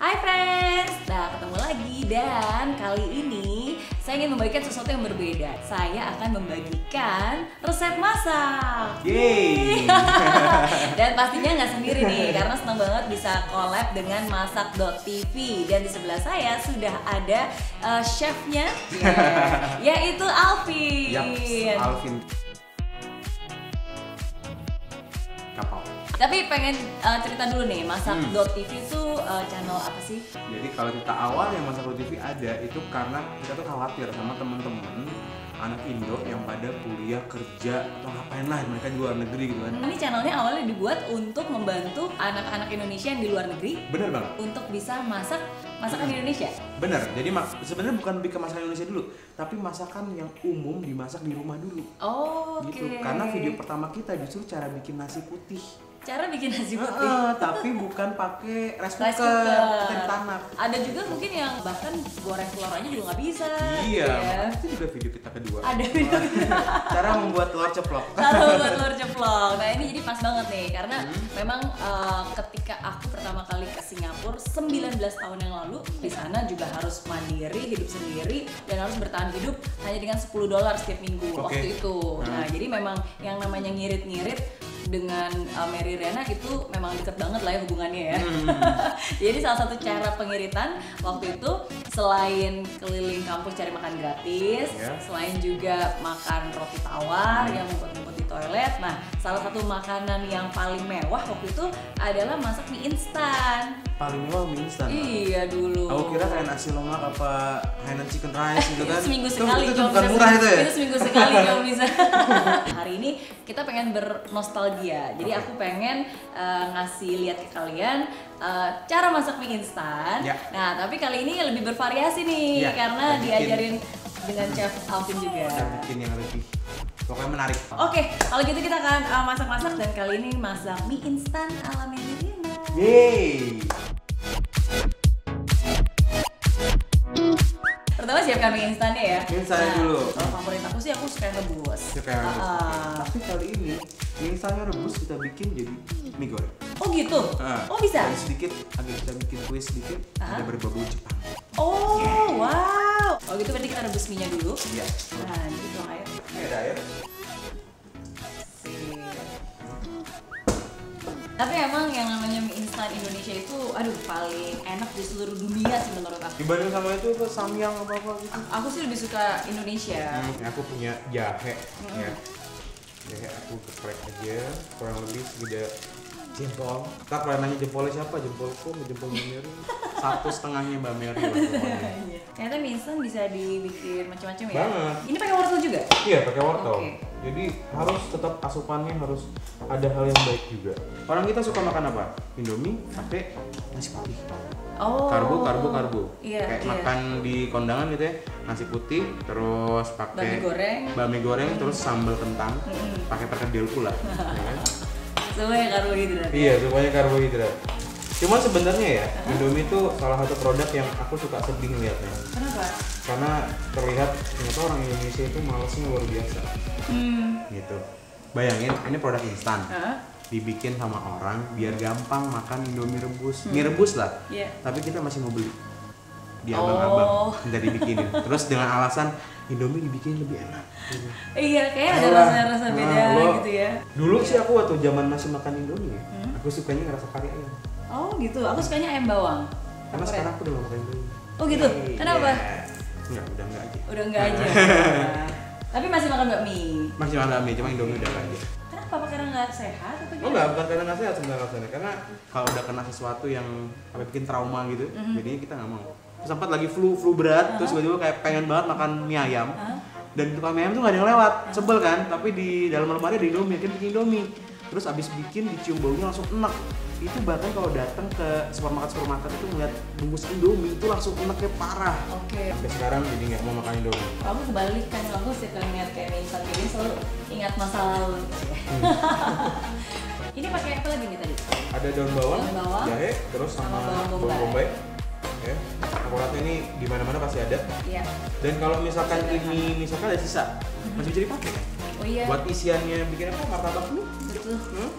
Hai friends, nah ketemu lagi dan kali ini saya ingin membagikan sesuatu yang berbeda. Saya akan membagikan resep masak. Yeay. dan pastinya nggak sendiri nih, karena senang banget bisa collab dengan masak.tv dan di sebelah saya sudah ada uh, chefnya, yeah, yaitu Alvin. Yaps, Alvin. Kapal. Tapi pengen uh, cerita dulu nih, masak.tv itu uh, channel apa sih? Jadi kalau kita awal yang masa TV ada itu karena kita tuh khawatir sama teman-teman anak Indo yang pada kuliah kerja atau ngapain lah mereka di luar negeri gitu kan. Ini channelnya awalnya dibuat untuk membantu anak-anak Indonesia yang di luar negeri Bener banget. untuk bisa masak masakan Indonesia. Bener. Jadi mak- sebenarnya bukan lebih ke masakan Indonesia dulu, tapi masakan yang umum dimasak di rumah dulu. Oh, Oke. Gitu. Karena video pertama kita justru cara bikin nasi putih. Cara bikin nasi putih. Heeh, tapi bukan pakai rice Rice cooker, cooker. kita. Ada juga mungkin yang bahkan goreng telur aja juga nggak bisa. Iya, ya. itu juga video kita kedua. Ada video Cara membuat telur ceplok. cara buat telur ceplok. Nah ini jadi pas banget nih karena Hmm. memang uh, ketika aku pertama kali ke Singapura 19 tahun yang lalu di sana juga harus mandiri hidup sendiri dan harus bertahan hidup hanya dengan 10 dolar setiap minggu Oke. waktu itu. Nah Hmm. jadi memang yang namanya ngirit-ngirit dengan uh, Mary Riana itu memang deket banget lah ya hubungannya ya. Hmm. Jadi salah satu cara pengiritan waktu itu selain keliling kampus cari makan gratis, Ya. selain juga makan roti tawar yang ngumpet-ngumpet di toilet. Nah, salah satu makanan yang paling mewah waktu itu adalah masak mie instan. Paling mewah mie instan. Iya dulu. Aku kira kayak nasi lemak apa Hainan chicken rice gitu itu kan. seminggu Itu- sekali Itu, cuma bukan murah itu ya? itu seminggu sekali cuma bisa hari ini kita pengen bernostalgia jadi aku pengen uh, ngasih lihat ke kalian uh, cara masak mie instan Ya. nah tapi kali ini lebih bervariasi nih Ya, karena diajarin dengan chef Alvin juga Kita bikin yang lebih pokoknya menarik. Oke, kalau gitu kita akan uh, masak-masak dan kali ini masak mie instan ala Medina. Yeay. Pertama siapkan mie instannya ya. Mie instannya dulu. Kalau favorit aku sih aku suka yang rebus. Itu kayak rebus. Ah. Tapi kali ini mie instannya rebus kita bikin jadi mie goreng. Oh gitu. Ah, Oh bisa. Sedikit agak kita bikin twist sedikit Ah. ada berbau Jepang. Oh wow. Oh gitu berarti kita rebus mie-nya dulu. Iya. Nah, jadi tuang air. Ini ada air. Sip. Tapi emang yang namanya mie instan Indonesia itu, aduh paling enak di seluruh dunia sih menurut aku. Dibanding sama itu apa samyang apa apa gitu. Aku sih lebih suka Indonesia. Hmm, aku punya jahe ya. Jahe aku geprek aja kurang lebih segede jempol. Ntar kalau nanya jempolnya siapa? Jempolku jempol Mbak Mary. Satu setengahnya Mbak Mary pokoknya. Ternyata mie instan bisa dibikin macam-macam ya. Banget. Ini pakai wortel juga? Iya pakai wortel. Oke. Jadi harus tetap asupannya harus ada hal yang baik juga. Orang kita suka makan apa? Indomie pakai nasi putih. Oh. Karbo, karbo, karbo. Iya, Kayak iya. makan di kondangan gitu ya, nasi putih, terus pakai Bami goreng. bami goreng, terus sambal kentang, pakai perkedel pula. ya kan? Semua yang karbohidrat. Iya, semuanya karbohidrat. Cuma sebenarnya ya, Indomie itu salah satu produk yang aku suka sedih ngeliatnya. Kenapa? Karena terlihat ternyata orang Indonesia itu malesnya luar biasa. Hmm. Gitu. Bayangin, ini produk instan. Hah? Dibikin sama orang biar gampang makan Indomie rebus. Mie rebus lah. Iya. Tapi kita masih mau beli. Di Oh. abang-abang minta dibikinin. Terus dengan alasan Indomie dibikin lebih enak. Iya, kayak ada rasa-rasa Nah, beda lo- gitu ya. Dulu sih aku waktu zaman masih makan Indomie, ya, Hmm? aku sukanya ngerasa kari ayam. Oh gitu, aku sukanya ayam bawang. Karena Favorit. sekarang aku udah gak makan Indomie. Oh gitu, kenapa? Iya. Enggak, udah enggak aja. Udah enggak aja. Tapi masih makan bakmi. Masih makan mie, cuma Indomie udah enggak aja. Kenapa? Apa karena nggak sehat atau Oh gimana? enggak, bukan karena nggak sehat sebenarnya alasannya. Karena kalau udah kena sesuatu yang apa bikin trauma gitu, Mhm. jadinya kita nggak mau. Sempat lagi flu flu berat, terus tiba-tiba kayak pengen banget makan mie ayam. Hah? Dan tukang mie ayam tuh nggak ada yang lewat, sebel kan? Tapi di dalam lemari ada Indomie, kan bikin Indomie. Terus abis bikin dicium baunya langsung enak. Itu bahkan kalau datang ke supermarket supermarket itu ngeliat bungkus Indomie itu langsung enaknya parah. Oke. Sampai sekarang jadi nggak mau makan Indomie. Aku kebalik kan, aku setiap kali ngeliat kayak mie instan kayak gini selalu ingat masa lalu. Hmm. Ini pakai apa lagi nih tadi? Ada daun bawang, Daun bawang, jahe, terus sama, sama bawang bombay. bombay. Ya, akuratnya ini di mana-mana pasti ada. Iya. Dan kalau misalkan ini misalkan ada sisa, masih bisa dipakai? Oh iya. Buat isiannya bikin apa? Martabak mie? Betul. Hmm?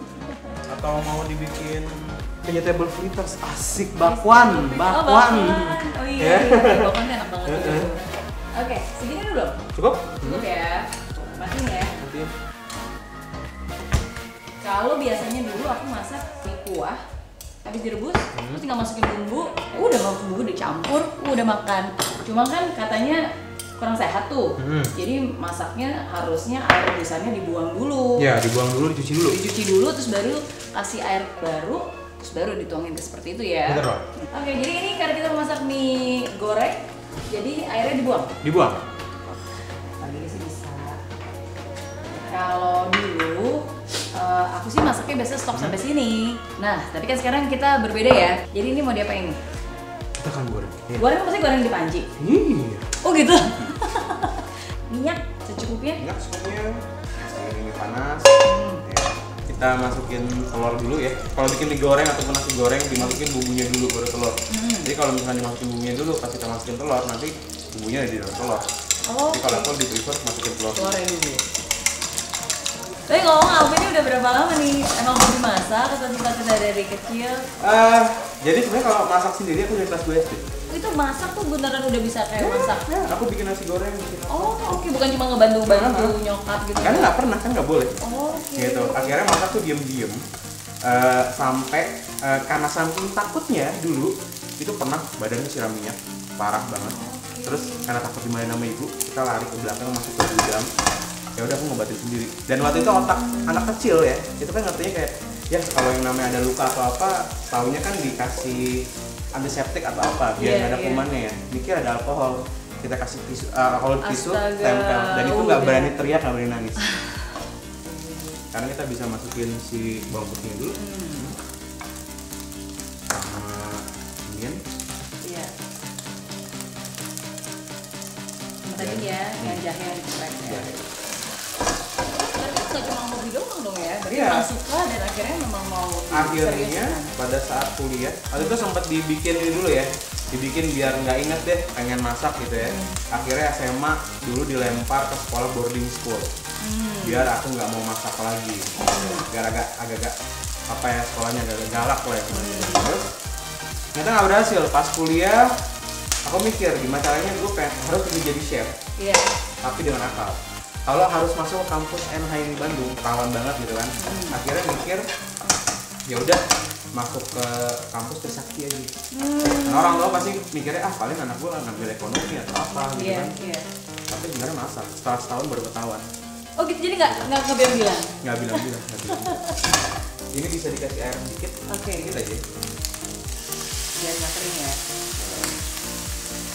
Atau mau dibikin vegetable fritters asik bakwan Oh, bakwan Oh iya, Ya. iya. bakwan tuh enak banget. Oke, segini dulu. cukup Cukup ya. Matiin ya. Nanti Kalau biasanya dulu aku masak mie kuah, habis direbus, Hmm. terus tinggal masukin bumbu, udah bumbu dicampur, udah makan. Cuma kan katanya kurang sehat tuh. Hmm. Jadi masaknya harusnya air rebusannya dibuang dulu. ya dibuang dulu dicuci dulu Dicuci dulu terus baru kasih air baru, terus baru dituangin ke seperti itu ya. Oke, jadi ini karena kita memasak mie goreng, jadi airnya dibuang. dibuang Pagi sih bisa. Kalau eh, aku sih masaknya biasa stok sampai sini. Nah, tapi kan sekarang kita berbeda ya. Jadi ini mau diapain nih? kita kan goreng Iya. Goreng pasti goreng di panci. iya Oh gitu. Minyak secukupnya. Ingat secukupnya Sayur ini panas Hmm. Ya. kita masukin telur dulu ya kalau bikin mie goreng ataupun nasi goreng dimasukin bumbunya dulu baru telur Hmm. jadi kalau misalnya dimasukin bumbunya dulu pas kita masukin telur nanti bumbunya ada di dalam telur Oh. jadi kalau aku di prefer masukin telur Telurnya dulu. Tapi ngomong Alvin ini udah berapa lama nih? Emang hobi masak atau cita-cita dari kecil? Eh, jadi sebenarnya kalau masak sendiri aku dari kelas 2 SD Itu masak tuh beneran udah bisa kayak masak? ya, aku bikin nasi goreng. Bikin. Oh oke, bukan cuma ngebantu-bantu nyokap gitu kan nggak pernah kan nggak boleh. Oh oke. Gitu. Akhirnya masak tuh diem-diem. Eh, sampai eh, karena saking takutnya dulu itu pernah badannya siram minyak parah banget. Terus karena takut dimarahin sama ibu kita lari ke belakang masuk ke gudang ya udah aku ngobatin sendiri. Dan waktu itu otak anak kecil ya itu kan ngertinya kayak ya kalau yang namanya ada luka atau apa taunya kan dikasih antiseptik atau apa biar Iya, nggak ada iya. kumannya ya. Mikir ada alkohol kita kasih tisu eh, alkohol tisu tempel. Dan itu nggak berani teriak nggak berani nangis. Karena kita bisa masukin si bawang putihnya dulu. Hmm, sama onion. Iya. Sama tadi ya, yang jahe yang diceprek ya. Nggak cuma hobi doang dong ya? Berarti memang suka dan akhirnya memang mau akhirnya seriusan. pada saat kuliah waktu itu sempat dibikin ini dulu ya. Dibikin biar nggak inget deh pengen masak gitu ya. Hmm. akhirnya SMA dulu dilempar ke sekolah boarding school. Hmm. biar aku nggak mau masak lagi. Biar agak agak apa ya sekolahnya agak galak lah ya. Terus ternyata nggak berhasil. Pas kuliah aku mikir gimana caranya gue pengen harus jadi chef. Iya. tapi dengan akal kalau harus masuk ke kampus NHI Bandung rawan banget gitu kan Hmm. akhirnya mikir ya udah masuk ke kampus Trisakti aja Hmm. nah, orang tua pasti mikirnya ah paling anak gue ngambil ekonomi atau apa gitu Iya, kan iya. tapi sebenarnya masak setelah setahun baru ketahuan Oh gitu, jadi nggak nggak bilang-bilang? nggak bilang bilang nggak bilang ini bisa dikasih air sedikit Oke. sedikit aja Biar nggak kering ya.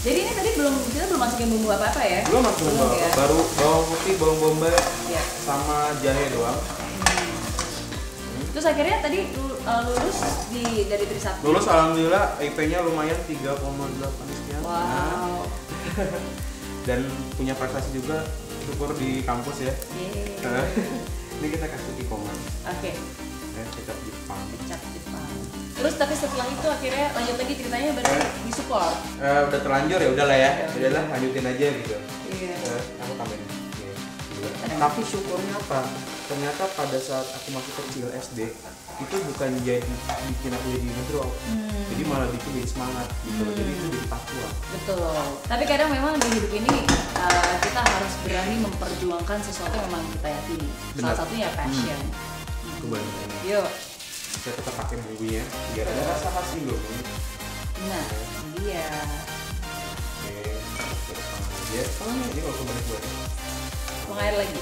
Jadi ini tadi belum kita belum masukin bumbu apa-apa ya? belum masuk Belum bawang ya? baru bawang putih bawang bombay Iya. sama jahe doang Terus akhirnya tadi uh, lulus di dari Trisakti. lulus alhamdulillah IP-nya lumayan 3,8 sekian Nah, Wow. dan punya prestasi juga syukur di kampus ya Yeay. Nah, ini kita kasih ikoman Oke, ya kecap Jepang cap Jepang. Terus tapi setelah itu akhirnya lanjut lagi ceritanya berarti di support. Eh, udah terlanjur ya udahlah ya udahlah lanjutin aja gitu Iya. Eh, aku tambahin Oke, gila. tapi syukurnya apa ternyata pada saat aku masih kecil SD itu bukan jadi bikin aku jadi ngedrop Hmm. jadi malah bikin jadi semangat gitu Hmm. jadi itu jadi pacuan Betul. Tapi kadang memang di hidup ini uh, kita harus berani memperjuangkan sesuatu yang memang kita yakini. Salah satunya passion. aku banget Yuk. saya tetap pakai bumbunya biar ada rasa khas Indomie Nah, ini dia. oke terus aja oh ini kalau kembali buat Tuang air lagi.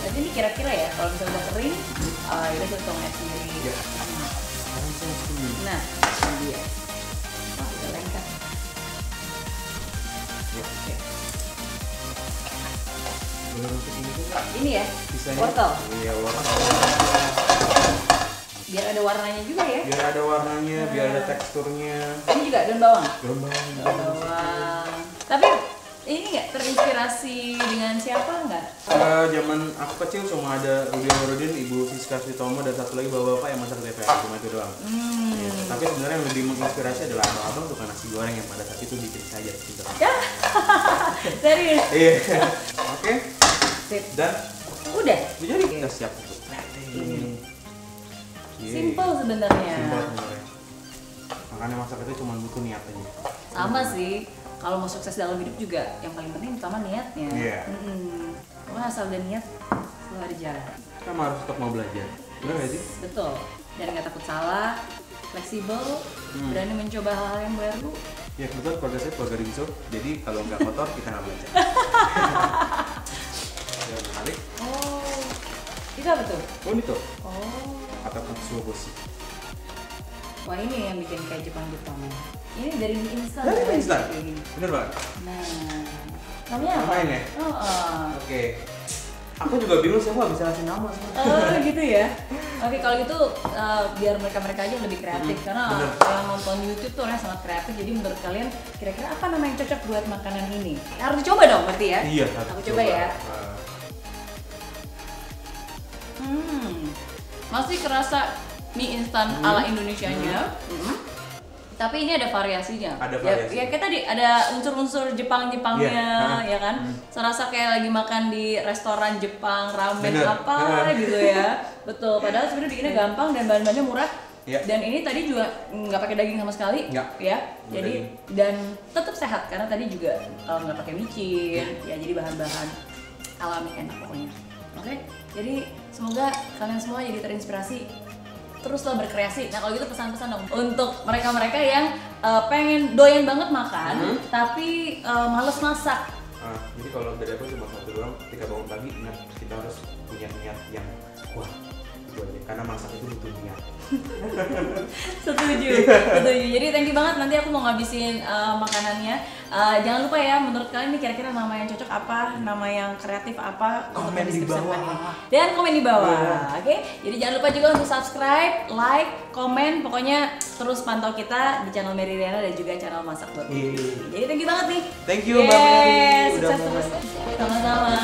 Tapi ini kira-kira ya, kalau misalnya udah kering, uh, kita bisa tuang air sendiri. Ya. Nah, ini dia. Wah, udah lengkap. Oke. Boleh ini juga Ini ya, sisanya wortel. iya wortel Biar ada warnanya juga ya. biar ada warnanya biar ada teksturnya Ini juga daun bawang. daun bawang Daun bawang. Tapi ini nggak terinspirasi dengan siapa nggak? Eh, zaman aku kecil cuma ada Rudi Nurudin, Ibu Siska Sutomo dan satu lagi bapak-bapak yang masak TPA cuma itu doang. Hmm. Iya. Tapi sebenarnya yang lebih menginspirasi adalah abang-abang tukang nasi goreng yang pada saat itu bikin saja gitu. Ya, serius. Iya. Oke. Sip. Dan Udah. jadi kita siap untuk plating. Yeay. Simple sebenarnya. Simple sebenarnya. makanya masak itu cuma butuh niat aja Sama sih. Kalau mau sukses dalam hidup juga yang paling penting utama niatnya. Iya. Mm-mm. Pokoknya asal ada niat selalu ada jalan. kita harus tetap mau belajar benar gak sih Betul. Dan nggak takut salah, fleksibel, Hmm. berani mencoba hal-hal yang baru. ya kebetulan keluarga saya keluarga ringso jadi kalau nggak kotor kita nggak belajar itu apa tuh? oh ini tuh Oh, kata katsuobushi wah ini yang bikin kayak Jepang-Jepang. Ini dari mie instan. Dari mie instan? bener banget Nah, namanya apa? Namain ya? Oh, oh. oke aku juga bingung sih aku nggak bisa ngasih nama sebenarnya. Oh gitu ya. Oke kalau gitu eh, biar mereka mereka aja yang lebih kreatif Hmm, karena bener. yang nonton YouTube tuh orangnya sangat kreatif. Jadi menurut kalian kira-kira apa nama yang cocok buat makanan ini? Harus dicoba dong berarti ya. iya harus Aku coba ya. Masih kerasa mie instan Hmm. ala Indonesianya. Hmm. Tapi ini ada variasinya. Ada Ya- variasi. Ya, kayak tadi ada unsur-unsur Jepang-Jepangnya, Iya. ya kan? Hmm. Serasa kayak lagi makan di restoran Jepang, ramen Bener. apa Bener. gitu ya. Betul. Padahal sebenarnya bikinnya gampang dan bahan-bahannya murah. Iya. Dan ini tadi juga nggak pakai daging sama sekali, Nggak. ya. Jadi dan tetap sehat karena tadi juga eh, nggak pakai micin, ya jadi bahan-bahan alami enak pokoknya. Oke, jadi semoga kalian semua jadi terinspirasi teruslah berkreasi. Nah kalau gitu pesan-pesan dong untuk mereka-mereka yang eh, pengen doyan banget makan Hmm. tapi eh, males masak. ah, jadi kalau dari aku cuma satu doang ketika bangun pagi ingat kita harus punya niat yang kuat karena masak itu butuh niat Setuju, setuju. Jadi thank you banget. Nanti aku mau ngabisin eh, makanannya. Eh, jangan lupa ya, menurut kalian ini kira-kira nama yang cocok apa, nama yang kreatif apa? Komen di bawah. ini. Dan komen di bawah, Iya. oke? Jadi jangan lupa juga untuk subscribe, like, komen. Pokoknya terus pantau kita di channel Mary Riana dan juga channel Masak Buat. Iya. Jadi thank you banget nih. Thank you, Mbak Mary. Yes, Udah sukses mau terus. Sama-sama.